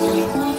嗯